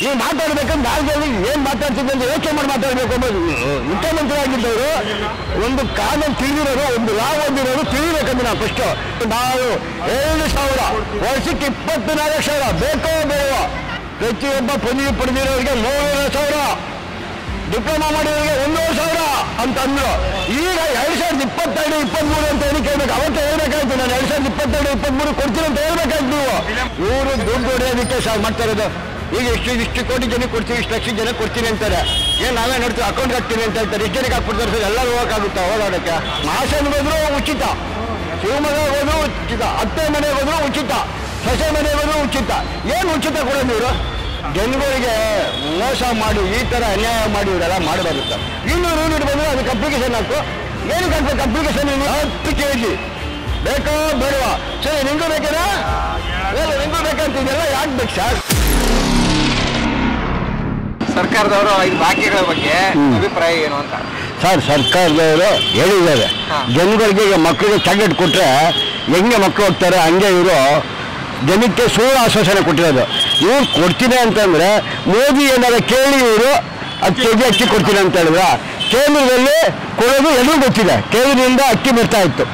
ನೀವು ಮಾತಾಡ್ಬೇಕಂದ್ರೆ ನಾಲ್ಕಲ್ಲಿ ಏನ್ ಮಾತಾಡ್ತಿದ್ದೆ ಅಂತ ಯೋಚನೆ ಮಾಡಿ ಮಾತಾಡ್ಬೇಕು ಅನ್ನೋದು ಮುಖ್ಯಮಂತ್ರಿ ಆಗಿದ್ದವರು ಒಂದು ಕಾನೂನು ತಿಳಿದಿರೋದು ಒಂದು ಲಾ ಓದಿರೋರು ತಿಳಿಬೇಕಂದ್ರೆ ನಾವು ಫಸ್ಟ್ ನಾವು ಏಳು ಸಾವಿರ, ವರ್ಷಕ್ಕೆ ಇಪ್ಪತ್ನಾಲ್ಕು ಸಾವಿರ ಬೇಕೋ ಬೇಡವೋ, ಪ್ರತಿಯೊಬ್ಬ ಪದವಿ ಪಡೆದಿರೋರಿಗೆ ಮೂರುವರೆ ಸಾವಿರ, ಡಿಪ್ಲೊಮಾ ಮಾಡಿದವರಿಗೆ ಒಂದೂವರೆ ಸಾವಿರ ಅಂತ ಅಂದ್ರು. ಈಗ ಎರಡ್ ಸಾವಿರದ ಇಪ್ಪತ್ತೆರಡು, ಇಪ್ಪತ್ಮೂರು ಅಂತ ಹೇಳಿ ಕೇಳ್ಬೇಕು. ಅವತ್ತು ಹೇಳ್ಬೇಕಾಯ್ತು, ನಾನು ಎರಡ್ ಸಾವಿರದ ಇಪ್ಪತ್ತೆರಡು, ಇಪ್ಪತ್ಮೂರು ಕೊಡ್ತೀನಿ ಅಂತ ಹೇಳ್ಬೇಕಾಯ್ತು ನೀವು. ಇವರು ದುಡ್ಡು ಹೊಡೆಯೋದಕ್ಕೆ ಸರ್ ಮಾಡ್ತಾ ಇರೋದು. ಈಗ ಇಷ್ಟು ಇಷ್ಟು ಕೋಟಿ ಜನಕ್ಕೆ ಕೊಡ್ತೀವಿ, ಇಷ್ಟು ಲಕ್ಷ ಜನಕ್ಕೆ ಕೊಡ್ತೀನಿ ಅಂತಾರೆ. ಏನು ನಾವೇ ನೋಡ್ತೀವಿ ಅಕೌಂಟ್ ಹಾಕ್ತೀನಿ ಅಂತ ಹೇಳ್ತಾರೆ. ಇಷ್ಟು ಜನಕ್ಕೆ ಹಾಕ್ಬಿಡ್ತಾರೆ ಸರ್, ಎಲ್ಲರೂ ಹೋಗಕ್ಕಾಗುತ್ತಾ ಓಡಾಡೋಕ್ಕೆ ಹಾಸನ್ ಹೋದ್ರು ಉಚಿತ. ಶಿವಮೊಗ್ಗ ಹೋದ್ರು ಉಚಿತ. ಅತ್ತೆ ಮನೆಗೆ ಹೋದ್ರು ಉಚಿತ. ಸೊಸೆ ಮನೆಗೆ ಹೋದ್ರು ಉಚಿತ. ಏನು ಉಚಿತ ಕೊಡೋದು ಇವರು ಜನಗಳಿಗೆ ಮೋಸ ಮಾಡಿ, ಈ ತರ ಅನ್ಯಾಯ ಮಾಡಿ ಇವರೆಲ್ಲ ಮಾಡಬಾರುತ್ತೆ ಇನ್ನೂ ರೂಲ್ ಬಂದ್ರೆ ಅದಕ್ಕೆ ಅಪ್ಲಿಕೇಶನ್ ಹಾಕು. ಏನಕ್ಕೆ ಹಾಕ್ಬೇಕು ಅಪ್ಲಿಕೇಶನ್ ಹತ್ತು ಕೆ ಜಿ ಬೇಕೋ ಬೇಡವಾ? ಸರಿ ನಿಂಗೂ ಏನು ನಿಂಗೂ ಬೇಕಂತ ಇದೆಲ್ಲ ಯಾಕೆ ಬೇಕು ಸರ್ ಸರ್ಕಾರದವರು ಈ ಭಾಗ್ಯಗಳ ಬಗ್ಗೆ ಅಭಿಪ್ರಾಯ ಏನು ಅಂತ? ಸರ್ ಸರ್ಕಾರದವರು ಹೇಳಿದ್ದಾರೆ. ಜನಗಳಿಗೆ ಈಗ ಮಕ್ಕಳಿಗೆ ಚಾಕ್ಲೇಟ್ ಕೊಟ್ಟರೆ ಹೆಂಗೆ ಮಕ್ಕಳು ಹೋಗ್ತಾರೆ ಹಂಗೆ ಇವರು ಜನಕ್ಕೆ ಸುಳ್ಳು ಆಶ್ವಾಸನೆ ಕೊಟ್ಟಿರೋದು. ಇವ್ರು ಕೊಡ್ತೀನಿ ಅಂತಂದರೆ ಮೋದಿ ಏನಾದ್ರು ಕೇಳಿ ಇವರು ಹತ್ತು ಕೆ ಜಿ ಅಕ್ಕಿ ಕೊಡ್ತೀನಿ ಅಂತ ಹೇಳಿದ್ರ? ಕೇಂದ್ರದಲ್ಲಿ ಕೊಡೋದು ಎಲ್ಲರೂ ಗೊತ್ತಿದೆ. ಕೇಂದ್ರದಿಂದ ಅಕ್ಕಿ ಬರ್ತಾ ಇತ್ತು.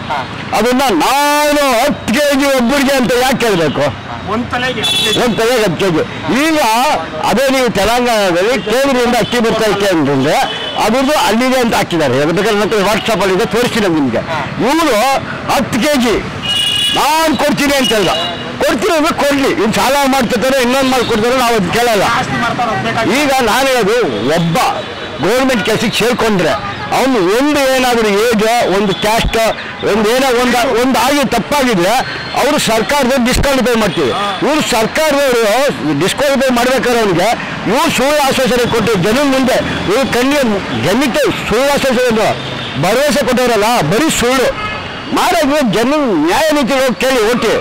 ಅದನ್ನು ಅದನ್ನ ನಾನು ಹತ್ತು ಕೆ ಜಿ ಒಬ್ಬರಿಗೆ ಅಂತ ಯಾಕೆ ಕೇಳಬೇಕು? ಒಂದ್ ತಲೆಗೆ ಹತ್ತು. ಕೆಜಿ ಈಗ ಅದೇ ನೀವು ತೆಲಂಗಾಣದಲ್ಲಿ ಕೇಂದ್ರದಿಂದ ಅಕ್ಕಿ ಬರ್ತಾ ಇತ್ತು ಅಂತಂದ್ರೆ ಅದ್ರದ್ದು ಅಲ್ಲಿದೆ ಅಂತ ಹಾಕಿದ್ದಾರೆ. ಬೇಕಾದ್ರೆ ವಾಟ್ಸಪ್ ಅಲ್ಲಿ ಇದೆ ತೋರಿಸ್ತೀನಿ ನಿಮ್ಗೆ. ಇವರು ಹತ್ತು ಕೆ ಜಿ ನಾನು ಕೊಡ್ತೀನಿ ಅಂತ ಹೇಳ್ದ ಕೊಡ್ತೀನಿ ಅಂದ್ರೆ ಕೊಡ್ಲಿ. ಇನ್ ಸಾಲ ಮಾಡ್ತಿರ್ತಾರೆ ಇನ್ನೊಂದು ಮಾಡ್ಕೊಡ್ತಾರೆ ನಾವು ಅದು ಕೇಳಲ್ಲ. ಈಗ ನಾನು ಹೇಳೋದು ಒಬ್ಬ ಗೌರ್ಮೆಂಟ್ ಕೆಲಸಕ್ಕೆ ಸೇರ್ಕೊಂಡ್ರೆ ಅವನು ಒಂದು ಏನಾದರೂ ಏಜ್ ಒಂದು ಕ್ಯಾಸ್ಟ್ ಒಂದು ಏನೋ ಒಂದು ಒಂದು ಆಗಿ ತಪ್ಪಾಗಿದ್ರೆ ಅವರು ಸರ್ಕಾರದ ಡಿಸ್ಕ್ವಾಲಿಫೈ ಮಾಡ್ತೀವಿ. ಇವರು ಸರ್ಕಾರದವರು ಡಿಸ್ಕ್ವಾಲಿಫೈ ಮಾಡ್ಬೇಕಾದ್ರೆ ಅವನಿಗೆ ಇವ್ರು ಸುಳ್ಳು ಆಶ್ವಾಸನೆ ಕೊಟ್ಟು ಜನ ಮುಂದೆ ಇವ್ರು ಕಣ್ಣಿಗೆ ಜನಕ್ಕೆ ಸುಳ್ಳು ಆಶ್ವಾಸನೆ ಭರವಸೆ ಕೊಟ್ಟವರಲ್ಲ ಬರೀ ಸುಳ್ಳು. ಮಾಡೋದು ಜನ ನ್ಯಾಯ ಹೋಗಿ ಕೇಳಿ ಓಕೆ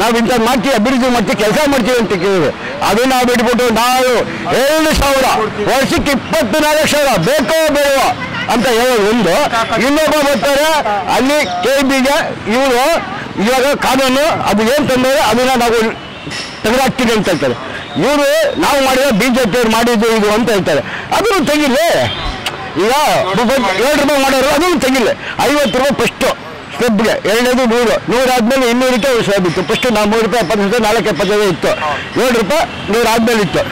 ನಾವು ಇಂಥದ್ದು ಮಾಡ್ತೀವಿ ಅಭಿವೃದ್ಧಿ ಮಾಡ್ತೀವಿ ಕೆಲಸ ಮಾಡ್ತೀವಿ ಅಂತ ಕೇಳಿದ್ರು. ಅದು ನಾವು ಬಿಟ್ಬಿಟ್ಟು ನಾವು ಏಳು ಸಾವಿರ ವರ್ಷಕ್ಕೆ ಇಪ್ಪತ್ನಾಲ್ಕು ಸಾವಿರ ಬೇಕೋ ಬೇಡವೋ ಅಂತ ಹೇಳೋದು ಒಂದು. ಇನ್ನೊಬ್ಬ ಬರ್ತಾರೆ, ಅಲ್ಲಿ ಕೆ ಬಿಗೆ ಇವರು ಇವಾಗ ಕಾನೂನು, ಅದು ಏನು ತಂದರೆ ಅದನ್ನ ನಾವು ತೆಗೆದಾಕ್ತೀವಿ ಅಂತ ಹೇಳ್ತಾರೆ. ಇವರು ನಾವು ಮಾಡಿದ ಬಿ ಜೆ ಮಾಡಿದ್ದು ಇದು ಅಂತ ಹೇಳ್ತಾರೆ. ಅದನ್ನು ತೆಗಿಲಿ. ಈಗ ಎರಡು ರೂಪಾಯಿ ಮಾಡೋರು ಅದನ್ನು ತೆಗಿಲಿ. ಐವತ್ತು ರೂಪಾಯಿ ಫಸ್ಟು ಸ್ಟೆಪ್ಗೆ ಎರಡನೇದು ನೂರು. ನೂರು ಆದ್ಮೇಲೆ ಇನ್ನೂರಕ್ಕೆ ಸ್ಲಾಬ್ ಇತ್ತು. ಫಸ್ಟ್ ನಾವು ಮೂರು ರೂಪಾಯಿ ಎಪ್ಪತ್ತು ರೂಪಾಯಿ ನಾಲ್ಕು ಎಪ್ಪತ್ತೈದು ಇತ್ತು. ಏಳು ರೂಪಾಯಿ ನೂರು ಆದ್ಮೇಲೆ ಇತ್ತು.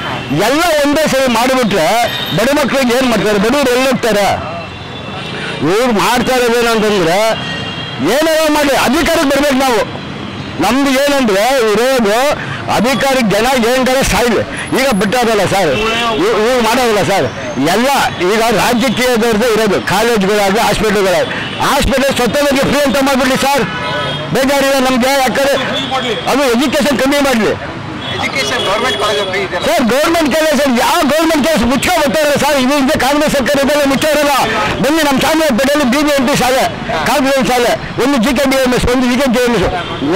ಎಲ್ಲ ಒಂದೇ ಸರಿ ಮಾಡಿಬಿಟ್ರೆ ಬಡ ಮಕ್ಕಳಿಗೆ ಏನು ಮಾಡ್ತಾರೆ? ಬಡವರು ಎಲ್ಲಿ ಹೋಗ್ತಾರೆ? ಇವ್ರು ಮಾಡ್ತಾ ಇರೋದೇನು ಅಂತಂದ್ರೆ ಮಾಡಿ ಅಧಿಕಾರಕ್ಕೆ ಬರ್ಬೇಕು ನಾವು. ನಮ್ದು ಏನಂದ್ರೆ ಇರೋದು ಅಧಿಕಾರಿ ಜನ ಏನ್ಗಾರ ಸಾಯ್ಲಿ. ಈಗ ಬಿಟ್ಟೋದಲ್ಲ ಸರ್? ಇವ್ರು ಮಾಡೋದಿಲ್ಲ ಸರ್? ಎಲ್ಲ ಈಗ ರಾಜಕೀಯದವ್ರದ್ದು ಇರೋದು, ಕಾಲೇಜ್ಗಳಾಗಲಿ ಹಾಸ್ಪಿಟಲ್ಗಳಾಗಲಿ. ಹಾಸ್ಪಿಟಲ್ ಸ್ವತಃ ಫ್ರೀ ಅಂತ ಮಾಡ್ಬಿಡ್ಲಿ ಸರ್. ಬೇಜಾರಿದೆ ನಮ್ಗೆ, ಯಾಕಂದ್ರೆ ಅದು ಎಜುಕೇಶನ್ ಕಮ್ಮಿ ಮಾಡಲಿ. Education government college sir government college ಯಾವ ಗೌರ್ಮೆಂಟ್ ಕೆಲಸ ಮುಚ್ಚೋ ಸರ್ ಇದು ಕಾಂಗ್ರೆಸ್ ಸರ್ಕಾರ ಇದೆಲ್ಲ ಮುಚ್ಚೋರಲ್ಲ ಬನ್ನಿ, ನಮ್ಮ ಚಾಮರಾಜಪೇಟೆಯಲ್ಲಿ ಬಿ ಬಿ ಎಂ ಶಾಲೆ, ಕಾಂಗ್ರೆಸ್ ಶಾಲೆ. ಒಂದು G K B M S ಒಂದು G K B M S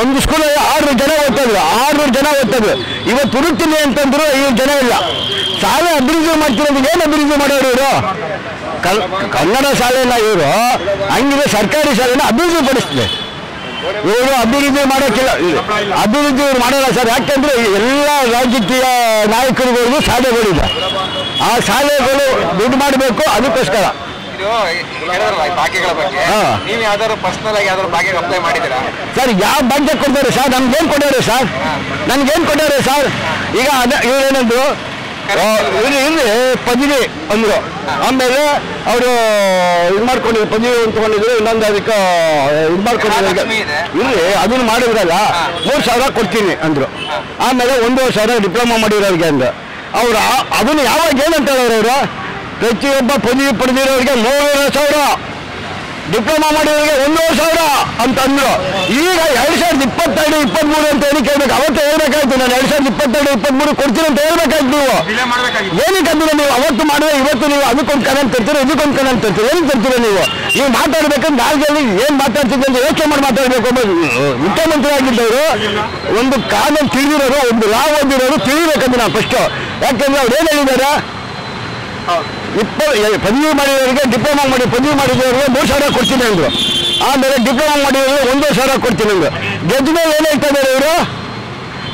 ಒಂದು ಸ್ಕೂಲಲ್ಲಿ ಆರುನೂರು ಜನ ಓದ್ತಿದ್ರು. ಆರುನೂರು ಜನ ಓದ್ತಾಯಿದ್ರು ಇವತ್ತು ಹುಡುಕ್ತೀನಿ ಅಂತಂದ್ರು ಈ ಜನ ಇಲ್ಲ. ಶಾಲೆ ಅಭಿವೃದ್ಧಿ ಮಾಡ್ತಿರೋದು ಏನು ಅಭಿವೃದ್ಧಿ ಮಾಡೋರು ಇವರು? ಕನ್ನಡ ಶಾಲೆನ ಇವರು, ಹಂಗಿದೆ ಸರ್ಕಾರಿ ಶಾಲೆನ ಅಭಿವೃದ್ಧಿ ಪಡಿಸ್ತಿದೆ ಇವರು ಅಭಿವೃದ್ಧಿ ಮಾಡೋಕ್ಕಿಲ್ಲ. ಅಭಿವೃದ್ಧಿ ಇವ್ರು ಮಾಡಲ್ಲ ಸರ್. ಯಾಕೆಂದ್ರೆ ಎಲ್ಲ ರಾಜಕೀಯ ನಾಯಕರುಗಳಿಗೂ ಶಾಲೆಗಳಿದೆ. ಆ ಶಾಲೆಗಳು ದುಡ್ಡು ಮಾಡಬೇಕು ಅದಕ್ಕೋಸ್ಕರ. ಸರ್ ಯಾವ ಬಾಕಿ ಕೊಡ್ತಾರೆ ಸರ್? ಏನು ಕೊಟ್ಟಾರೆ ಸರ್? ನನ್ಗೇನು ಕೊಟ್ಟಾರೆ ಸರ್? ಈಗ ಅದ ಇವ್ರೇನಂದ್ರು ಇಲ್ಲಿ ಇಲ್ಲಿ ಪದವಿ ಅಂದರು. ಆಮೇಲೆ ಅವರು ಇದು ಮಾಡ್ಕೊಂಡಿದ್ರು ಪದವಿ ತಗೊಂಡಿದ್ರು ಇನ್ನೊಂದು ಅದಕ್ಕೆ ಇದು ಮಾಡ್ಕೊಂಡಿದ್ದಾರೆ. ಇಲ್ಲಿ ಅದನ್ನು ಮಾಡಿದ್ರಲ್ಲ ಮೂರು ಸಾವಿರ ಕೊಡ್ತೀನಿ ಅಂದರು. ಆಮೇಲೆ ಒಂದೂವರೆ ಸಾವಿರ ಡಿಪ್ಲೊಮಾ ಮಾಡಿರೋರಿಗೆ ಅಂದರು. ಅವ್ರು ಅದನ್ನು ಅದನ್ನ ಯಾವಾಗ ಏನಂತ ಹೇಳೋರು ಅವರು? ಪ್ರತಿಯೊಬ್ಬ ಪದವಿ ಪಡೆದಿರೋರಿಗೆ ಮೂರುವರೆ ಸಾವಿರ. ಡಿಪ್ಲೊಮಾ ಮಾಡಿದವರಿಗೆ ಒಂದೂವರೆ ಸಾವಿರ ಅಂತ ಅಂದ್ರು. ಈಗ ಎರಡ್ ಸಾವಿರದ ಇಪ್ಪತ್ತೆರಡು ಇಪ್ಪತ್ಮೂರು ಅಂತ ಹೇಳಿ ಕೇಳ್ಬೇಕು. ಅವತ್ತು ಹೇಳ್ಬೇಕಾಯ್ತು ನಾನು ಎರಡ್ ಸಾವಿರದ ಇಪ್ಪತ್ತೆರಡು ಇಪ್ಪತ್ಮೂರು ಕೊಡ್ತೀನಿ ಅಂತ ಹೇಳ್ಬೇಕಾಯ್ತು ನೀವು. ಏನಕ್ಕಂದ್ರೆ ನೀವು ಅವತ್ತು ಮಾಡಿದ್ರೆ ಇವತ್ತು ನೀವು ಅದಕ್ಕೊಂದು ಕಣನ್ ತರ್ತೀರ ಇದಕ್ಕೊಂದು ಕಣ ತರ್ತೀರ? ಏನು ತರ್ತೀರ ನೀವು? ನೀವು ಮಾತಾಡ್ಬೇಕಂದ್ರೆ ನಾಲ್ಕಲ್ಲಿ ಏನು ಮಾತಾಡ್ತಿದ್ದೆ ಅಂತ ಯೋಚನೆ ಮಾಡಿ ಮಾತಾಡ್ಬೇಕು ಒಬ್ಬ ಮುಖ್ಯಮಂತ್ರಿ ಆಗಿದ್ದವರು ಒಂದು ಕಾನೂನು ತಿಳಿದಿರೋರು ಒಂದು ಲಾ ಓದಿರೋರು ತಿಳಿಬೇಕಂತ ನಾನು ಫಸ್ಟ್ ಯಾಕಂದ್ರೆ ಅವ್ರು ಏನ್ ಹೇಳಿದ್ದಾರೆ? ಇಪ್ಪ ಎ- ಪದವಿ ಮಾಡಿದವರಿಗೆ ಡಿಪ್ಲೊಮಾ ಮಾಡಿ ಪದವಿ ಮಾಡಿದವರಿಗೆ ಮೂರು ಸಾವಿರ ಕೊಡ್ತೀನಿ ಅಂದರು. ಆಮೇಲೆ ಡಿಪ್ಲೊಮಾ ಮಾಡಿದವರಿಗೆ ಒಂದು ಸಾವಿರ ಕೊಡ್ತೀನಿ ಅಂದರು. ಗೆದ್ದ ಮೇಲೆ ಏನು ಹೇಳ್ತಾ ಇದ್ದಾರೆ ಇವರು?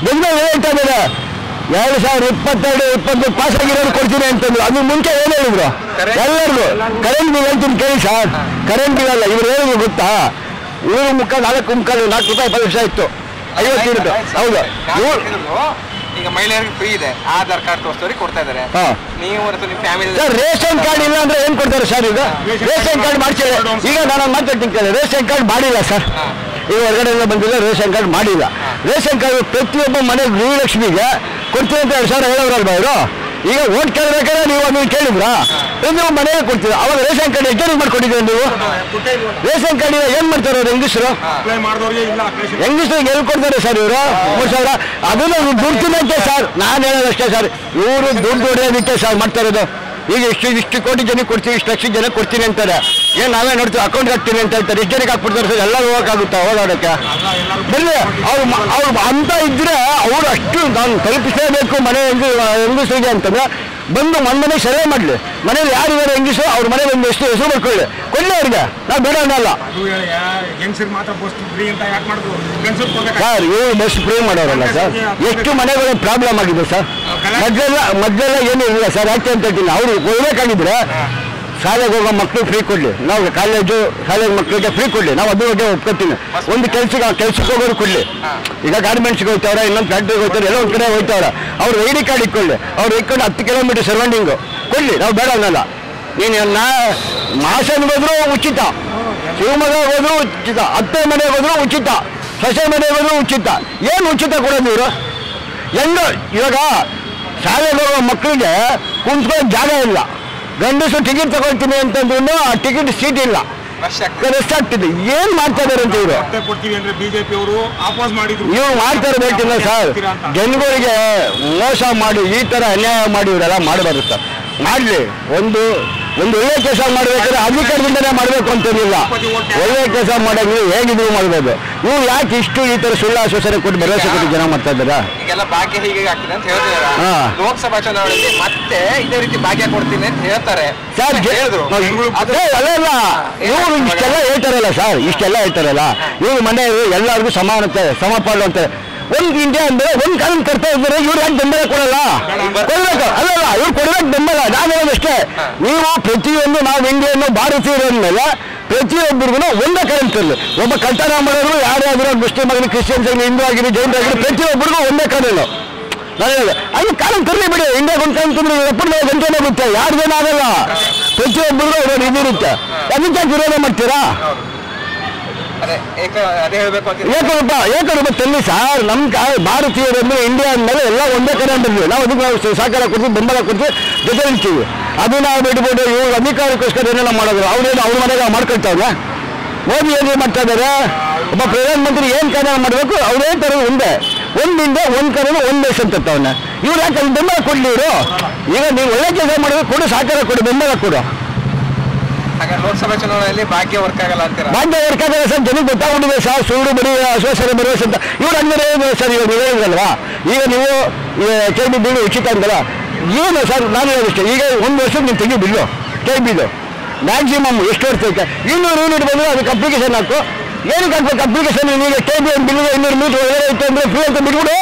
ಗೆದ್ದ ಮೇಲೆ ಏನು ಹೇಳ್ತಾ ಇದ್ದಾರೆ? ಎರಡು ಸಾವಿರ ಇಪ್ಪತ್ತೆರಡು ಇಪ್ಪತ್ತು ಪಾಸ್ ಆಗಿರೋದು ಕೊಡ್ತೀನಿ ಅಂತಂದ್ರು. ಅದು ಮುಂಚೆ ಏನು ಹೇಳಿದ್ರು. ಎಲ್ಲರಿಗೂ. ಕರೆಂಟ್ ಬಿಲ್ ಅಂತ ಕೇಳಿ ಸರ್. ಕರೆಂಟ್ ಬಿಲ್ ಅಲ್ಲ. ಇವ್ರು ಹೇಳಿದ್ರು ಗೊತ್ತಾ? ಇವ್ರ ಮುಖ ನಾಲ್ಕು ಮುಖ ನಾಲ್ಕು ರೂಪಾಯಿ ಪರೀಕ್ಷೆ ವರ್ಷ ಇತ್ತು ಐವತ್ತು ಹೌದು. ಇವ್ರು ಈಗ ಮಹಿಳೆಯರಿಗೆ ಫ್ರೀ ಇದೆ. ಆಧಾರ್ ಕಾರ್ಡ್ ತೋರಿಸ್ತವ್ರಿಗೆ ಕೊಡ್ತಾ ಇದ್ದಾರೆ. ಹಾ. ನೀವು ಮತ್ತು ನಿಮ್ಮ ಫ್ಯಾಮಿಲಿ ಸರ್ ರೇಷನ್ ಕಾರ್ಡ್ ಇಲ್ಲ ಅಂದ್ರೆ ಏನ್ ಕೊಡ್ತಾರೆ ಸರ್ ಈಗ? ರೇಷನ್ ಕಾರ್ಡ್ ಮಾಡ್ಸಿಲ್ಲ ಈಗ ನಾನು ಮಾತಾಡ್ತೀನಿ ಕೇಳಿ. ರೇಷನ್ ಕಾರ್ಡ್ ಮಾಡಿಲ್ಲ ಸರ್ ಈಗ ಹೊರಗಡೆಯಿಂದ ಬಂದಿಲ್ಲ ರೇಷನ್ ಕಾರ್ಡ್ ಮಾಡಿಲ್ಲ. ರೇಷನ್ ಕಾರ್ಡ್ ಪ್ರತಿಯೊಬ್ಬ ಮನೆ ಗೃಹಲಕ್ಷ್ಮಿಗೆ ಕೊಡ್ತೀವಿ ಅಂತ ಎರಡು ಸಾವಿರ ಹೇಳೋರಲ್ವಾ ಅವರು? ಈಗ ಓಟ್ ಕೇಳಬೇಕಾದ್ರೆ ನೀವು ಅದನ್ನ ಕೇಳಿದ್ರಾ? ನೀವು ಮನೆಗೆ ಕೊಡ್ತೀರಾ ಅವಾಗ ರೇಷನ್ ಕಾರ್ಡ್ ಎಷ್ಟು ಮಾಡ್ಕೊಂಡಿದ್ದೀರಾ ನೀವು? ರೇಷನ್ ಕಾರ್ಡ್ ಏನ್ ಮಾಡ್ತಾರೆ ಅವ್ರು ಹೆಂಗಸರು ಹೆಂಗಸ್ರಿಗೆ ಎಲ್ಲಿ ಕೊಡ್ತಾರೆ ಸರ್ ಇವರು? ಮೂರು ಸಾವಿರ? ಅದನ್ನ ದುಡ್ಡು ತಿನ್ನಕ್ಕೆ ಸರ್? ನಾನು ಹೇಳೋದಷ್ಟೇ ಸರ್. ಇವರು ದುಡ್ಡು ಹೊಡೆಯೋದಕ್ಕೆ ಸರ್ ಮಾಡ್ತಾ ಇರೋದು. ಈಗ ಇಷ್ಟು ಇಷ್ಟು ಕೋಟಿ ಜನಕ್ಕೆ ಕೊಡ್ತೀವಿ, ಇಷ್ಟು ಲಕ್ಷ ಜನ ಕೊಡ್ತೀನಿ ಅಂತಾರೆ. ಏನು ನಾವೇ ನೋಡ್ತೀವಿ ಅಕೌಂಟ್ ಹಾಕ್ತೀನಿ ಅಂತ ಹೇಳ್ತಾರೆ. ಎಷ್ಟು ಜನಕ್ಕೆ ಹಾಕ್ಬಿಡ್ತಾರೆ ಸರ್, ಎಲ್ಲ ಹೋಗೋಕ್ಕಾಗುತ್ತಾ ಓಡಾಡಕ್ಕೆ ಬರ್ಲಿ ಅವ್ರು ಅವ್ರು ಅಂತ ಇದ್ದರೆ ಅವ್ರು ಅಷ್ಟು ನಾನು ತಲುಪಿಸಲೇಬೇಕು, ಮನೆ ಹೆಂಗು ಹೆಂಗಸರಿಗೆ ಅಂತಂದ್ರೆ ಬಂದು ಮನೆ ಸರ್ವೆ ಮಾಡಲಿ. ಮನೇಲಿ ಯಾರು ಇದ್ದಾರೆ ಹೆಂಗಿಸು ಅವ್ರ ಮನೆ ಬಂದು ಎಷ್ಟು ಹೆಸರು ಮಾಡ್ಕೊಳ್ಳಿ. ಕೊಡಲಿ ಅವ್ರಿಗೆ. ನಾವು ಬೇಡ ಅನ್ನಲ್ಲ. ಸರ್ ಇವರು ಬಸ್ ಫ್ರೀ ಮಾಡೋರಲ್ಲ ಸರ್. ಎಷ್ಟು ಮನೆಗಳು ಪ್ರಾಬ್ಲಮ್ ಆಗಿದೆ ಸರ್. ಮೊದಲೆಲ್ಲ ಮೊದಲೆಲ್ಲ ಏನೂ ಇಲ್ಲ ಸರ್ ಯಾಕೆ ಅಂತ ಹೇಳ್ತೀನಿ ಅವರು ಕೊಡ್ಬೇಕಾಗಿದ್ರೆ ಶಾಲೆಗೆ ಹೋಗೋ ಮಕ್ಕಳು ಫ್ರೀ ಕೊಡಲಿ. ನಾವು ಕಾಲೇಜು ಶಾಲೆಗೆ ಮಕ್ಕಳಿಗೆ ಫ್ರೀ ಕೊಡಲಿ. ನಾವು ಅದ್ರ ಬಗ್ಗೆ ಒಪ್ಕೊತೀನಿ ಒಂದು ಕೆಲ್ಸಕ್ಕೆ ಆ ಕೆಲ್ಸಕ್ಕೆ ಹೋಗೋರು ಕೊಡಲಿ. ಈಗ ಗಾರ್ಮೆಂಟ್ಸ್ಗೆ ಹೋಗ್ತಾವ್ರೆ ಇನ್ನೊಂದು ಫ್ಯಾಕ್ಟ್ರಿಗೆ ಹೋಗ್ತಾರೆ ಎಲ್ಲ ಒಂದು ಕಡೆ ಹೋಗ್ತಾವ್ರೆ. ಅವ್ರು ಐ ಡಿ ಕಾರ್ಡ್ ಇಟ್ಕೊಳ್ಳಿ. ಅವ್ರು ಇಟ್ಕೊಂಡು ಹತ್ತು ಕಿಲೋಮೀಟರ್ ಸರೌಂಡಿಂಗು ಕೊಡಲಿ. ನಾವು ಬೇಡ ಅನ್ನಲ್ಲ ನೀನು ನಾ ಮಾಸನ್ ಹೋದ್ರು ಉಚಿತ. ಶಿವಮೊಗ್ಗ ಹೋದ್ರು ಉಚಿತ. ಅತ್ತೆ ಮನೆಗೆ ಹೋದ್ರು ಉಚಿತ. ಸೊಸೆ ಮನೆಗೆ ಹೋದ್ರು ಉಚಿತ. ಏನು ಉಚಿತ ಕೊಡೋದು ಇವರು? ಹೆಂಗ ಇವಾಗ ಶಾಲೆಗೆ ಹೋಗೋ ಮಕ್ಕಳಿಗೆ ಕುಂತ್ಕೊಳ್ಳೋ ಜಾಗ ಇಲ್ಲ. ಗಂಡಸು ಟಿಕೆಟ್ ತಗೊಳ್ತೀನಿ ಅಂತಂದ್ರು ಆ ಟಿಕೆಟ್ ಸೀಟ್ ಇಲ್ಲ. ರಶ್ ಆಗ್ತದೆ. ರೆಸ್ಟ್ ಆಗ್ತಿದೆ. ಏನು ಮಾಡ್ತಾ ಇದಾರೆ ಅಂತ ಇವರು? ಮತ್ತೆ ಕೊಡ್ತೀವಿ ಅಂದ್ರೆ ಬಿಜೆಪಿ ಅವರು ಆಪೋಸ್ ಮಾಡಿದ್ರು. ಇವ್ರು ಮಾಡ್ತಾ ಇರ್ಬೇಕಿಲ್ಲ ಸರ್. ಜನಗಳಿಗೆ ಮೋಸ ಮಾಡಿ ಈ ತರ ಅನ್ಯಾಯ ಮಾಡಿ ಇವರೆಲ್ಲ ಮಾಡಬಾರ್ದು ಸರ್. ಮಾಡಲಿ. ಒಂದು ಒಂದು ಒಳ್ಳೆ ಕೆಲಸ ಮಾಡಬೇಕಾದ್ರೆ ಅಧಿಕಾರದಿಂದನೇ ಮಾಡಬೇಕು ಅಂತೇನಿಲ್ಲ. ಒಳ್ಳೆ ಕೆಲಸ ಮಾಡೋಂಗಿದ್ರೆ ಹೇಗಿದ್ರು ಮಾಡ್ಬೋದು. ನೀವು ಯಾಕೆ ಇಷ್ಟು ಈ ತರ ಸುಳ್ಳು ಆಶ್ವಾಸನೆ ಕೊಟ್ಟು ಭರವಸೆ ಕೊಟ್ಟು ಜನ ಮಾಡ್ತಾ ಇದ್ದಾರಾ? ಭಾಗ್ಯ ಹೀಗೆ ಆಗ್ತಿದೆ ಅಂತ. ಲೋಕಸಭಾ ಚುನಾವಣೆಯಲ್ಲಿ ಮತ್ತೆ ಇದೇ ರೀತಿ ಭಾಗ್ಯ ಕೊಡ್ತೀನಿ ಅಂತ ಹೇಳ್ತಾರೆ. ಸರ್ ಹೇಳಿದ್ರು. ಅದೇ ಅಲ್ಲ. ಇವರು ಇಷ್ಟೆಲ್ಲ ಹೇಳ್ತಾರಲ್ಲ ಸರ್ ಇಷ್ಟೆಲ್ಲ ಹೇಳ್ತಾರಲ್ಲ. ನೀವು ಮನೆಯವರು ಎಲ್ಲರಿಗೂ ಸಮಾನತೆ ಸಮಪಾಲು ಅಂತ ಒಂದು ಇಂಡಿಯಾ ಅಂದ್ರೆ ಒಂದು ಕಾನೂನು ಕರ್ತಾ ಇದ್ದಾರೆ ಇವ್ರು ಯಾಕೆ ಬೆಂಬಲ ಕೊಡಲ್ಲ? ಕೊಡ್ಬೇಕು. ಅಲ್ಲಲ್ಲ, ಇವ್ರು ಕೊಡ್ಬೇಕು ಬೆಂಬಲ. ಹೇಳೋದಷ್ಟೇ ನೀವು ಪ್ರತಿಯೊಂದು ನಾವು ಇಂಡಿಯನ್ನು ಭಾರತೀಯರು ಅಂದ್ಮೇಲೆ ಪ್ರತಿಯೊಬ್ಬರಿಗೂ ಒಂದೇ ಕರೆಂಟ್ ಇರಲಿ ಒಬ್ಬ ಕಲ್ತಾನ ಮಾಡೋರು ಯಾರ್ಯಾದ್ರು ಮುಸ್ಲಿಂ ಆಗಲಿ ಕ್ರಿಶ್ಚಿಯನ್ಸ್ ಆಗಲಿ ಹಿಂದೂ ಆಗಿರಿ ಜೈನ್ ಆಗಿರಿ ಪ್ರತಿಯೊಬ್ಬರಿಗೂ ಒಂದೇ ಕಾನೂನು ಅದು ಕಾನೂನು ತರಲಿ ಬಿಡಿ. ಇಂಡಿಯಾಗ ಒಂದು ಕಾನೂನು ತಂದ್ರೆ ಎಪ್ಪತ್ತು ಗಂಟೆನೇ ಬಿಡುತ್ತೆ ಯಾರಿಗೇನಾಗಲ್ಲ ಪ್ರತಿಯೊಬ್ಬರಿಗೂ ಒಂದೊಂದು ಇದಿರುತ್ತೆ ಅದಕ್ಕೆ ವಿರೋಧ ಮಾಡ್ತೀರಾ ಅದೇ ಏಕ ಅದೇ ಹೇಳ್ಬೇಕು ಅಂತ ಏಕರೂಪ ಏಕರೂಪ ತಲ್ಲಿ ಸರ್ ನಮ್ಮ ಕಾ ಭಾರತೀಯರು ಅಂದ್ರೆ ಇಂಡಿಯಾ ಅಂದಮೇಲೆ ಎಲ್ಲ ಒಂದೇ ಕಡೆ ಅಂದಿರ್ತೀವಿ ನಾವು ಅದಕ್ಕೆ ನಾವು ಸಹಕಾರ ಕೊಡ್ತೀವಿ, ಬೆಂಬಲ ಕೊಡ್ತೀವಿ ಜೊತೆ ನಿಲ್ತೀವಿ ಅದು ನಾವು ಬಿಟ್ಬಿಟ್ಟು ಇವ್ರು ಅಧಿಕಾರಕ್ಕೋಸ್ಕರ ಏನೆಲ್ಲ ಮಾಡೋದು? ಅವ್ರೇನು ಅವ್ರ ಮನೆಗೆ ಮಾಡ್ಕೊಳ್ತಾವ್ರೆ ಮೋದಿ ಏನು ಮಾಡ್ತಾ ಇದ್ದಾರೆ ಒಬ್ಬ ಪ್ರಧಾನಮಂತ್ರಿ ಏನು ಕಾರ್ಯ ಮಾಡಬೇಕು? ಅವ್ರೇ ತರ ಒಂದೇ. ಒಂದಿಂದ ಒಂದು ಕಾನೂನು ಒಂದು ದೇಶ ಅಂತ ತವನ್ನ ಇವ್ರು ಯಾಕೆ ಅಲ್ಲಿ ಬೆಂಬಲ ಕೊಡ್ಲಿ ಇವರು? ಈಗ ನೀವು ಒಳ್ಳೆ ಕೆಲಸ ಮಾಡಬೇಕು ಕೊಡು ಸಹಕಾರ ಕೊಡು, ಬೆಂಬಲ ಕೊಡು. ಹಾಗೆ ಲೋಕಸಭಾ ಚುನಾವಣೆಯಲ್ಲಿ ಭಾಗ್ಯ ವರ್ಕ್ ಆಗಲ್ಲ ಅಂತೀರಾ? ಭಾಗ್ಯ ವರ್ಕಾಗಲ್ಲ ಸರ್, ಜನಕ್ಕೆ ಸರ್, ಸುಳ್ಳು ಬರೀ ಆಶ್ವಾಸನೆ ಭರವಸೆ ಅಂತ. ಇವ್ರು ಅಂದ್ರೆ ಏನು ಸರ್, ಇವಾಗ ನೀವು ಹೇಳಿದ್ರಲ್ವಾ? ಈಗ ನೀವು ಕೆ ಬಿ ಬಿಲ್ಲು ಉಚಿತ ಅಂತಲ್ಲ? ಏನು ಸರ್, ನಾನು ಹೇಳಿಷ್ಟೇ ಈಗ ಒಂದು ವರ್ಷ ನೀವು ತೆಗಿ ಬಿಲ್ಲು ಕೆ ಬಿಲ್ಲು ಮ್ಯಾಕ್ಸಿಮಮ್ ಎಷ್ಟು ವರ್ಷ ಐತೆ? ಇನ್ನೂರು ಯೂನಿಟ್ ಬಂದರೆ ಅದಕ್ಕೆ ಅಪ್ಲಿಕೇಶನ್ ಹಾಕು. ಏನಕ್ಕೆ ಅಪ್ಲಿಕೇಶನ್ ಈಗ ಕೆ ಬಿ ಬಿಲ್ಗೆ ಇನ್ನೂರು ಮೀಟರ್ ಐತೆ ಅಂದರೆ ಫ್ರೀ ಅಂತ ಬಿಟ್ಬಿಡು.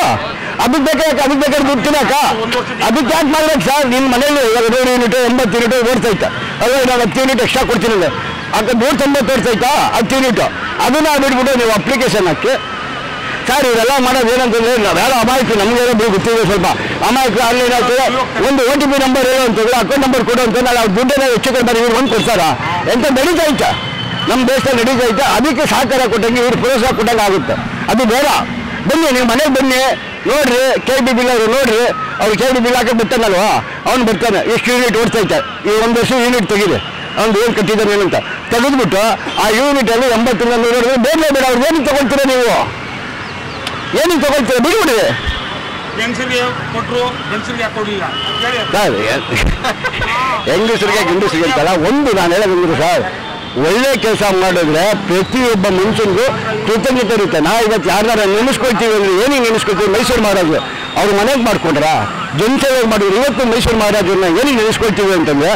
ಅದಕ್ಕೆ ಬೇಕಾದ್ರೆ ಅದಕ್ಕೆ ಬೇಕಾದ್ರೆ ದುಡ್ಡು ತಿನ್ನಕ? ಅದಕ್ಕೆ ಯಾಕೆ ಮಾಡ್ಬೇಕು ಸರ್? ನಿಮ್ಮ ಮನೇಲಿ ಇವಾಗ ನೂರು ಯೂನಿಟ್ ಎಂಬತ್ತು ಯೂನಿಟ್ ಓಡ್ತೈತೆ ಅದೇ ನಾನು ಹತ್ತು ಯೂನಿಟ್ ಎಕ್ಸ್ಟ್ರಾ ಕೊಡ್ತೀನಿ ಅಂದ್ರೆ ಅಕ್ಕ ನೂರ ತೊಂಬತ್ತು ಓಡ್ತೈತಾ ಹತ್ತು ಯೂನಿಟ್. ಅದನ್ನ ಬಿಟ್ಬಿಟ್ಟು ನೀವು ಅಪ್ಲಿಕೇಶನ್ ಹಾಕಿ. ಸರ್ ಇವರೆಲ್ಲ ಮಾಡೋದು ಏನಂತಂದ್ರೆ ನಾವೆಲ್ಲ ಅಮಾಯಕ ನಮಗೆ ಏನೋ ಗೊತ್ತಿದೆ ಸ್ವಲ್ಪ. ಅಮಾಯಕ ಅಲ್ಲಿ ಏನಾಗ್ತದೆ ಒಂದು ಓ ಟಿ ಪಿ ನಂಬರ್ ಹೇಳೋ ಅಂತಂದ್ರೆ ಅಕೌಂಟ್ ನಂಬರ್ ಕೊಡು ಅಂತ ನಾವು ದುಡ್ಡನ್ನ ಹೆಚ್ಚು ಕಡಿಮೆ ಇವ್ರು ಒಂದು ಕೊಡ್ತಾರ? ಎಂತ ನಡೀತಾ ಐತೆ ನಮ್ಮ ದೇಶದಲ್ಲಿ ನಡೀತಾ ಐತೆ ಅದಕ್ಕೆ ಸಹಕಾರ ಕೊಟ್ಟಂಗೆ, ಇವ್ರು ಪ್ರೋತ್ಸಾಹ ಕೊಟ್ಟಂಗೆ ಆಗುತ್ತೆ. ಅದು ಬೇಡ. ಬನ್ನಿ, ನೀವು ಮನೆಗೆ ಬನ್ನಿ. ನೋಡ್ರಿ ಕೆ ಬಿ ಬಿಲ್ ಅವರು ನೋಡ್ರಿ ಅವ್ರು ಕೆ ಬಿ ಬಿಲ್ ಹಾಕಿ ಬರ್ತಾನಲ್ವಾ ಅವ್ನು ಬರ್ತಾನೆ ಎಷ್ಟು ಯೂನಿಟ್ ಓಡ್ತೈತೆ ಈ ಒಂದು ವರ್ಷ ಯೂನಿಟ್ ತೆಗಿದೆ ಅವ್ನು ಏನು ಕಟ್ಟಿದ್ದಾನೆ ಏನಂತ. ತೆಗೆದ್ಬಿಟ್ಟು ಆ ಯೂನಿಟಲ್ಲಿ ಎಂಬತ್ತರಿಂದ ನೂರು ಬೇಡ ಬೇಡ ಅವ್ರು ಏನಕ್ಕೆ ತಗೊಳ್ತೀರಾ ನೀವು? ಏನಕ್ಕೆ ತಗೊಳ್ತೀರಾ? ಬಿಡ್ಬಿಡಿ ಹೆಂಗಸರಿಗೆ ಕೊಟ್ರು ಗಂಡಸರಿಗೆ ಯಾಕೆ ಕೊಡ್ಲಿಲ್ಲ. ಕೇಳಿ. ಸರ್ ಹೆಂಗಸರಿಗೆ ಗಂಡಸರಿಗೆ ಅಂತಲ್ಲ ಒಂದು ನಾನು ಹೇಳೋದಂದ್ರೆ ಸರ್. ಒಳ್ಳೆ ಕೆಲಸ ಮಾಡಿದ್ರೆ ಪ್ರತಿಯೊಬ್ಬ ಮನುಷ್ಯನಿಗೂ ಕೃತಜ್ಞತೆ ಇರುತ್ತೆ. ನಾ ಇವತ್ತು ಯಾರ್ದಾರ ನೆನೆಸ್ಕೊಳ್ತೀವಿ ಅಂದ್ರೆ ಏನಿಗೆ ನೆನೆಸ್ಕೊಳ್ತೀವಿ? ಮೈಸೂರು ಮಹಾರಾಜರು. ಅವ್ರು ಮನೆಗೆ ಮಾಡ್ಕೊಂಡ್ರ? ಜನಸೇವೆ ಮಾಡಿದ್ರು. ಇವತ್ತು ಮೈಸೂರು ಮಹಾರಾಜರನ್ನ ಏನಿಗೆ ನೆನೆಸ್ಕೊಳ್ತೀವಿ ಅಂತಂದ್ರೆ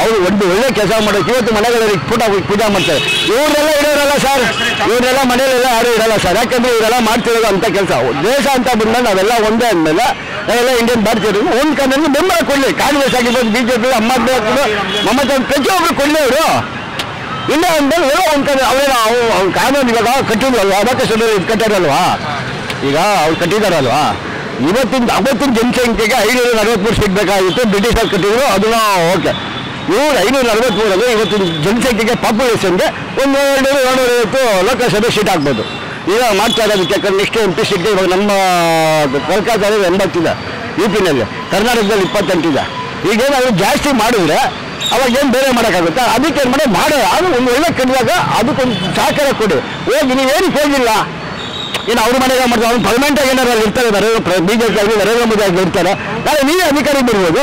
ಅವರು ಒಂದು ಒಳ್ಳೆ ಕೆಲಸ ಮಾಡೋಕೆ ಇವತ್ತು ಮನೆಗಳಲ್ಲಿ ಪೂಟ ಪೂಜೆ ಮಾಡ್ತಾರೆ. ಇವ್ರೆಲ್ಲ ಇರೋರಲ್ಲ ಸರ್? ಇವರೆಲ್ಲ ಮನೆಯಲ್ಲೆಲ್ಲ ಯಾರು ಇರಲ್ಲ ಸರ್. ಯಾಕಂದ್ರೆ ಇವರೆಲ್ಲ ಮಾಡ್ತಿರೋದು ಅಂತ ಕೆಲಸ. ದೇಶ ಅಂತ ಬಂದಾಗ ನಾವೆಲ್ಲ ಒಂದೇ ಅಂದಮೇಲೆ ನಾವೆಲ್ಲ ಇಂಡಿಯನ್ ಭಾರತೀಯರು ಒಂದು ಕಾನೂನು ಬೆಂಬಲ ಕೊಡಲಿ. ಕಾಂಗ್ರೆಸ್ ಆಗಿರ್ಬೋದು ಬಿಜೆಪಿ ಅಹಮದ್ ಮಮತಾ ಪ್ರತಿಯೊಬ್ಬರು ಕೊಡಲಿ ಅವರು. ಇಲ್ಲ ಅಂದ್ಮೇಲೆ ಏನೋ ಒಂದು ಕಾನೂನು ಅವೇನೋ ಅವು ಅವ್ನ ಕಾನೂನು ಇವಾಗ ಕಟ್ಟಿದ್ವಲ್ವಾ? ಅವಕಾಶ ಇದು ಕಟ್ಟಾರಲ್ವಾ ಈಗ ಅವ್ರು ಕಟ್ಟಿದಾರಲ್ವಾ? ಇವತ್ತಿನ ಅವತ್ತಿನ ಜನಸಂಖ್ಯೆಗೆ ಐನೂರ ನಲವತ್ಮೂರು ಸೀಟ್ ಬೇಕಾಗಿತ್ತು ಬ್ರಿಟಿಷರ್ ಕಟ್ಟಿದ್ರು ಅದನ್ನ ಓಕೆ. ಇವ್ರು ಐನೂರ ನಲವತ್ಮೂರಲ್ಲಿ ಇವತ್ತಿನ ಜನಸಂಖ್ಯೆಗೆ ಪಾಪ್ಯುಲೇಷನ್ಗೆ ಒಂದು ಎರಡುನೂರು ಎರಡುನೂರ ಐವತ್ತು ಲೋಕಸಭೆ ಸೀಟ್ ಆಗ್ಬೋದು. ಈಗ ಮಾಡ್ತಾ ಇರೋದಕ್ಕೆ ಯಾಕಂದ್ರೆ ನೆಕ್ಸ್ಟ್ ಎಂ ಪಿ ಸೀಟ್ಗೆ ಇವಾಗ ನಮ್ಮ ಕೋಲ್ಕತ್ತಾದಲ್ಲಿ ಎಂಬತ್ತಿದೆ ಯು ಪಿನಲ್ಲಿ ಕರ್ನಾಟಕದಲ್ಲಿ ಇಪ್ಪತ್ತೆಂಟಿದೆ. ಈಗೇನಾದ್ರು ಜಾಸ್ತಿ ಮಾಡಿದ್ರೆ ಅವಾಗ ಏನು ಬೇರೆ ಮಾಡೋಕ್ಕಾಗುತ್ತಾ? ಅದಕ್ಕೆ ಏನು ಮಾಡಿ? ಮಾಡೋ. ಅದು ಒಂದು ಒಳ್ಳೆ ಕಡಿದಾಗ ಅದಕ್ಕೊಂದು ಸಹಕಾರ ಕೊಡಿ. ಹೋಗಿ ನೀವು ಏನಕ್ಕೆ ಹೋಗಿಲ್ಲ ಏನು ಅವ್ರ ಮನೆಗೆ ಮಾಡ್ತಾರೆ? ಅವ್ನು ಪರ್ಮನೆಂಟ್ ಆಗಿ ಏನಾರು ಅಲ್ಲಿ ಇರ್ತಾರೆ, ನರೇಂದ್ರ ಬಿ ಜೆ ಪಿ ಆಗಲಿ, ನರೇಂದ್ರ ಮೋದಿ ಆಗಲಿ ಇರ್ತಾರೆ. ನಾಳೆ ನೀವೇ ಅಧಿಕಾರಿ ಬಿಡ್ಬೋದು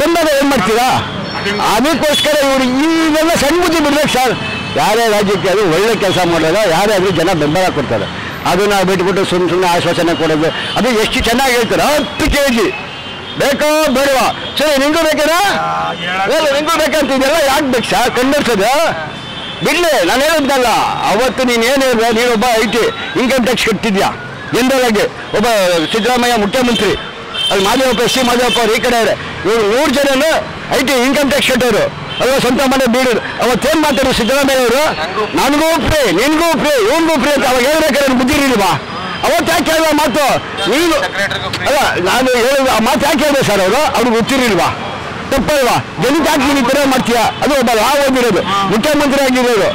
ಬಂದಾಗ ಏನು ಮಾಡ್ತೀರಾ? ಅದಕ್ಕೋಸ್ಕರ ಇವರು ಈಗೆಲ್ಲ ಸಣ್ಣ ಬುದ್ಧಿ ಬಿಡ್ಬೇಕು ಸರ್. ಯಾರೇ ರಾಜ್ಯಕ್ಕೆ ಅದು ಒಳ್ಳೆ ಕೆಲಸ ಮಾಡೋದು ಯಾರೇ ಆಗಲಿ ಜನ ಬೆಂಬಲ ಕೊಡ್ತಾರೆ. ಅದನ್ನ ಬಿಟ್ಬಿಟ್ಟು ಸುಮ್ಮನೆ ಸುಮ್ಮನೆ ಆಶ್ವಾಸನೆ ಕೊಡೋದು. ಅದು ಎಷ್ಟು ಚೆನ್ನಾಗಿ ಹೇಳ್ತಾರೆ? ಹತ್ತು ಕೆ ಜಿ ಬೇಕೋ? ಬೇಡವಾ? ಸರಿ ನಿಂಗೂ ಬೇಕೇನಾ? ನಿಂಗೂ ಬೇಕಂತ ಇದೆಲ್ಲ ಯಾಕೆ ಬೇಕು? ಸರ್ ಖಂಡಿಸೋದು ಬಿಡ್ಲಿ ನಾನು ಹೇಳಿದ್ನಲ್ಲ ಅವತ್ತು ನೀನು ಏನು ಹೇಳಿದ್ರೆ ನೀನೊಬ್ಬ ಐ ಟಿ ಇನ್ಕಮ್ ಟ್ಯಾಕ್ಸ್ ಕಟ್ತಿದ್ಯಾ? ಜನರಲ್ ಆಗಿ ಒಬ್ಬ ಸಿದ್ದರಾಮಯ್ಯ ಮುಖ್ಯಮಂತ್ರಿ. ಅಲ್ಲಿ ಮಾದೇವಪ್ಪ ಎಸ್ ಸಿ ಮಾದೇವಪ್ಪ ಅವ್ರು ಈ ಕಡೆ ಇವ್ರು ಮೂರು ಜನನು ಐ ಟಿ ಇನ್ಕಮ್ ಟ್ಯಾಕ್ಸ್ ಕಟ್ಟೋರು. ಅಲ್ಲ ಸ್ವಂತ ಮನೆ ಬೀಡರು. ಅವತ್ತೇನು ಮಾತಾಡೋರು ಸಿದ್ದರಾಮಯ್ಯ ಅವರು? ನನಗೂ ಫ್ರೀ ನಿನಗೂ ಫ್ರೀ ಇವನಿಗೂ ಫ್ರೀ ಅಂತ ಅವಾಗ ಹೇಳ್ಬೇಕಾದ್ರೆ ಬುದ್ಧಿ ಇರಲಿಲ್ವಾ? ಅವತ್ತು ಯಾಕೆ ಹೇಳಿದ ಮಾತು? ನೀನು ಅಲ್ಲ ನಾನು ಹೇಳಿದ ಆ ಮಾತು ಯಾಕೆ ಹೇಳಿದೆ ಸರ್ ಅವರು? ಅವ್ರಿಗೆ ಗೊತ್ತಿರಲಿಲ್ವಾ? ತಪ್ಪಲ್ವಾ? ಜನಕ್ಕೆ ಯಾಕೆ ನೀನು ಈ ಥರ ಮಾಡ್ತೀಯಾ? ಅದು ಒಬ್ಬ ಲಾ ಓದಿರೋದು ಮುಖ್ಯಮಂತ್ರಿ ಆಗಿರೋದು.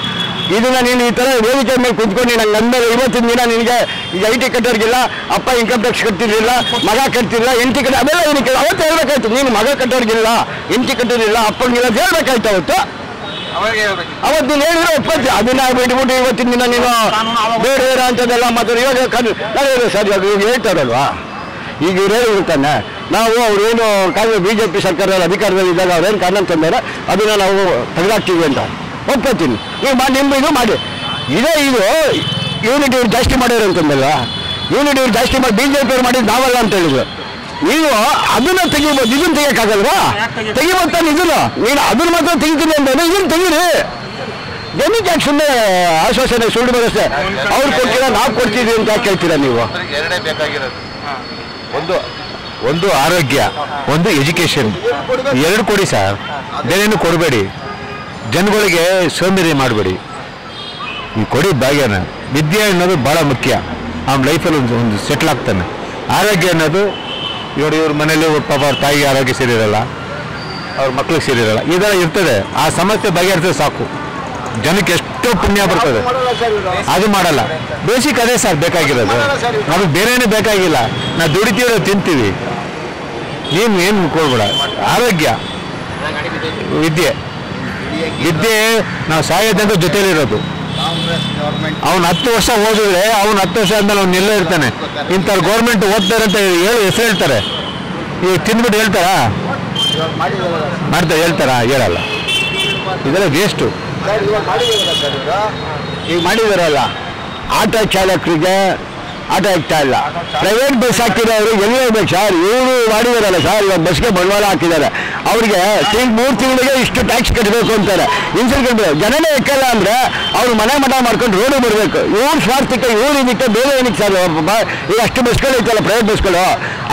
ಇದನ್ನ ನೀನು ಈ ಥರ ವೇದಿಕೆ ಮೇಲೆ ಕುತ್ಕೊಂಡು ನಂಗೆ ಅಂದಮೇಲೆ ಇವತ್ತಿನ ದಿನ ನಿನಗೆ ಈಗ ಐ ಟಿ ಕಟ್ಟೋರ್ಗಿಲ್ಲ ಅಪ್ಪ ಇನ್ಕಮ್ ಟ್ಯಾಕ್ಸ್ ಕಟ್ಟಿರಲಿಲ್ಲ ಮಗ ಕಟ್ತಿರಲಿಲ್ಲ ಎಂಟಿ ಕಟ್ಟ ಅದೆಲ್ಲ ಏನಕ್ಕೆ ಅವತ್ತು ಹೇಳ್ಬೇಕಾಯ್ತು ನೀನು ಮಗ ಕಟ್ಟೋರ್ಗಿಲ್ಲ ಎಂಟಿ ಕಟ್ಟಿರಲಿಲ್ಲ ಅಪ್ಪನಿಗಿಲ್ಲ ಹೇಳ್ಬೇಕಾಯ್ತು ಅವತ್ತು. ಅವತ್ತು ಹೇಳಿದ್ರೆ ಒಪ್ಪತ್ತೆ ಅದನ್ನ ಬಿಟ್ಬಿಟ್ಟು ಇವತ್ತಿನ ದಿನ ನೀನು ಬೇರೆ ಬೇರೆ ಅಂತದೆಲ್ಲ ಮಾತಾಡಿ. ಇವಾಗ ಕಣ್ಣು ಸರಿ ಅದು ಇವಾಗ ಇವ್ರು ಹೇಳ್ತಾರಲ್ವಾ? ಈಗ ಇವ್ರು ಹೇಳಿರ್ತಾನೆ. ನಾವು ಅವರೇನು ಕಾಂಗ್ರೆಸ್ ಬಿ ಜೆ ಪಿ ಸರ್ಕಾರದಲ್ಲಿ ಅಧಿಕಾರದಲ್ಲಿ ಇದ್ದಾಗ ಅವ್ರೇನು ಕಾರಣ ತಂದಾರೆ ಅದನ್ನ ನಾವು ತೆಗೆದಾಕ್ತೀವಿ ಅಂತ. ಒಪ್ಕೋತೀನಿ ನೀವು ಮಾಡಿ ನಿಮ್ಮ ಇದು ಮಾಡಿ. ಇದೇ ಇದು ಯೂನಿಟ್ ಇವ್ರು ಜಾಸ್ತಿ ಮಾಡಿದ್ರು ಅಂತಂದಲ್ಲ ಯೂನಿಟ್ ಇವ್ರು ಜಾಸ್ತಿ ಮಾಡಿ ಬಿ ಜೆ ಪಿ ಅವ್ರು ಮಾಡಿದ್ದು ನಾವಲ್ಲ ಅಂತ ಹೇಳಿದ್ರು. ನೀವು ಅದನ್ನ ತೆಗಿಬೋದು ಇದನ್ನ ತೆಗಿಯಕ್ಕಾಗಲ್ವಾ? ತೆಗಿಬೋದು ತಾನೆ ಇದನ್ನ. ನೀನು ಅದನ್ನ ಮಾತ್ರ ತೆಗಿತೀನಿ ಅಂದ್ರೆ ಇದನ್ನ ತೆಗೀರಿ. ಜನಕ್ಕೆ ಯಾಕೆ ಸುಮ್ಮನೆ ಆಶ್ವಾಸನೆ ಸುಳ್ಳು ಬರುತ್ತೆ ಅವ್ರು ಕೊಡ್ತೀರಾ ನಾವು ಕೊಡ್ತೀವಿ ಅಂತ ಯಾಕೆ ಕೇಳ್ತೀರಾ ನೀವು? ಎರಡೇ ಬೇಕಾಗಿರೋದು. ಒಂದು ಒಂದು ಆರೋಗ್ಯ ಒಂದು ಎಜುಕೇಶನ್ ಎರಡು ಕೊಡಿ ಸರ್. ಬೇರೇನು ಕೊಡಬೇಡಿ. ಜನಗಳಿಗೆ ಸೌಂದರ್ಯ ಮಾಡಬೇಡಿ. ನೀವು ಕೊಡಿ ಭಾಗ್ಯನ. ವಿದ್ಯೆ ಅನ್ನೋದು ಭಾಳ ಮುಖ್ಯ. ಅವ್ನ ಲೈಫಲ್ಲಿ ಒಂದು ಒಂದು ಸೆಟ್ಲ್ ಆಗ್ತಾನೆ. ಆರೋಗ್ಯ ಅನ್ನೋದು ನೋಡಿ, ಇವ್ರ ಮನೇಲಿ ಪಾಪ ಅವ್ರ ತಾಯಿಗೆ ಆರೋಗ್ಯ ಸೇರಿರಲ್ಲ, ಅವ್ರ ಮಕ್ಳಿಗೆ ಸೇರಿರಲ್ಲ ಇದೆಲ್ಲ ಇರ್ತದೆ. ಆ ಸಮಸ್ಯೆ ಬಗೆಹರಿಸಿದ್ರೆ ಸಾಕು. ಜನಕ್ಕೆ ಎಷ್ಟೋ ಪುಣ್ಯ ಬರ್ತದೆ. ಅದು ಮಾಡಲ್ಲ. ಬೇಸಿಕ್ ಅದೇ ಸರ್, ಬೇಕಾಗಿರೋದು. ನಮಗೆ ಬೇರೆನೇ ಬೇಕಾಗಿಲ್ಲ. ನಾವು ದುಡಿತೀವಿ ತಿಂತೀವಿ. ನೀನು ಏನು ಕೊಡ್ಬೇಡ. ಆರೋಗ್ಯ. ವಿದ್ಯೆ. ವಿದ್ಯೆ ನಾವು ಸಾಯೋದಂತ ಜೊತೆಲಿರೋದು. ಅವ್ನು ಹತ್ತು ವರ್ಷ ಓದಿದ್ರೆ ಅವ್ನು ಹತ್ತು ವರ್ಷ ಆದ್ಮೇಲೆ ಅವ್ನು ಎಲ್ಲೇ ಇರ್ತಾನೆ. ಇಂಥವ್ರು ಗೌರ್ಮೆಂಟ್ ಓದ್ತಾರೆ ಅಂತ ಹೇಳಿ ಹೆಸರು ಹೇಳ್ತಾರೆ. ಈಗ ತಿಂದ್ಬಿಟ್ಟು ಹೇಳ್ತಾರಾ? ಮಾಡ್ತಾರೆ ಹೇಳ್ತಾರಾ? ಹೇಳಲ್ಲ. ಇದೆಲ್ಲ ವೇಸ್ಟು ಈಗ ಮಾಡಿದಾರಲ್ಲ. ಆಟೋ ಚಾಲಕರಿಗೆ ಆಟೋ ಆಗ್ತಾ ಇಲ್ಲ. ಪ್ರೈವೇಟ್ ಬಸ್ ಹಾಕಿದವರು ಎಲ್ಲಿ ಹೋಗ್ಬೇಕು ಸರ್ ಇವರು ಮಾಡಿದಾರಲ್ಲ ಸರ್ ಇವಾಗ ಬಸ್ಗೆ ಬಂಡವಾಳ ಹಾಕಿದ್ದಾರೆ. ಅವರಿಗೆ ತಿಂಗ್ ಮೂರು ತಿಂಗಳಿಗೆ ಇಷ್ಟು ಟ್ಯಾಕ್ಸ್ ಕಟ್ಟಬೇಕು ಅಂತಾರೆ. ಇನ್ಸೂರೆನ್ಸ್ ಕಟ್ಟಬೇಕು ಜನನೇ ಎಕ್ಕಲ್ಲ ಅಂದರೆ ಅವ್ರು ಮನೆ ಮಠ ಮಾಡ್ಕೊಂಡು ರೋಡು ಬರಬೇಕು. ಇವ್ರ ಸ್ವಾರ್ಥಕ್ಕೆ ಇವ್ರು ಇದಕ್ಕೆ ಬೇರೆ ಏನಕ್ಕೆ ಸರ್ ಈಗ ಅಷ್ಟು ಬಸ್ಗಳು ಐತಲ್ಲ ಪ್ರೈವೇಟ್ ಬಸ್ಗಳು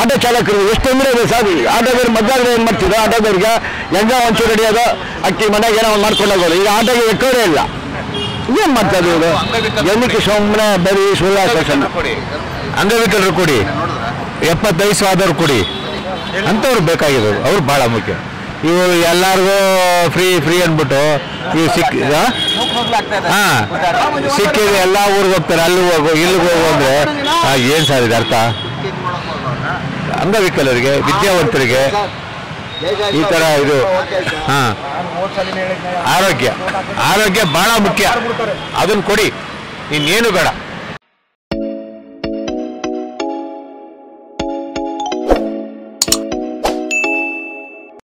ಆಟೋ ಚಾಲಕರು ಎಷ್ಟು ತೊಂದರೆ ಇದೆ ಸರ್ ಆಟೋದವ್ರು ಮಧ್ಯಾಹ್ನ ಏನು ಮಾಡ್ತಿದ್ರು? ಆಟೋದವ್ರಿಗೆ ಹೆಂಗ ಒಂಚೂರು ಹಿಡಿಯೋದು ಅಕ್ಕಿ ಮನೆಗೆ ಏನೋ ಒಂದು ಮಾಡ್ಕೊಂಡು ಹೋಗೋದು ಈಗ ಆಟೋಗೆ ಎಕ್ಕೋರೇ ಇಲ್ಲ. ಏನ್ ಮಾಡ್ತಾರೆ ಇವರು? ಎಲ್ಲಿಗೆ ಸುಮ್ಮನೆ ಬರೀ ಸುಳ್ಳು ಆಶ್ವಾಸನೆ ಅಂಗವಿಕಲರು ಕೊಡಿ. ಎಪ್ಪತ್ತೈದು ಸಾವಿರ ಕೊಡಿ. ಅಂಥವ್ರು ಬೇಕಾಗಿರೋದು. ಅವ್ರು ಭಾಳ ಮುಖ್ಯ. ಇವರು ಎಲ್ಲಾರ್ಗೂ ಫ್ರೀ ಫ್ರೀ ಅಂದ್ಬಿಟ್ಟು ಇವು ಸಿಕ್ ಹಾ. ಸಿಕ್ಕಿದ್ರೆ ಎಲ್ಲ ಊರಿಗೆ ಹೋಗ್ತಾರೆ. ಅಲ್ಲಿ ಹೋಗು ಇಲ್ಲಿಗೆ ಹೋಗು ಅಂದ್ರೆ ಏನ್ ಸರ್ ಇದು ಅರ್ಥ? ಅಂಗವಿಕಲರಿಗೆ, ವಿದ್ಯಾವಂತರಿಗೆ ಈ ತರ ಇದು ಹಾ. ಆರೋಗ್ಯ. ಆರೋಗ್ಯ ಬಹಳ ಮುಖ್ಯ. ಅದನ್ನ ಕೊಡಿ. ಇನ್ನೇನು ಬೇಡ.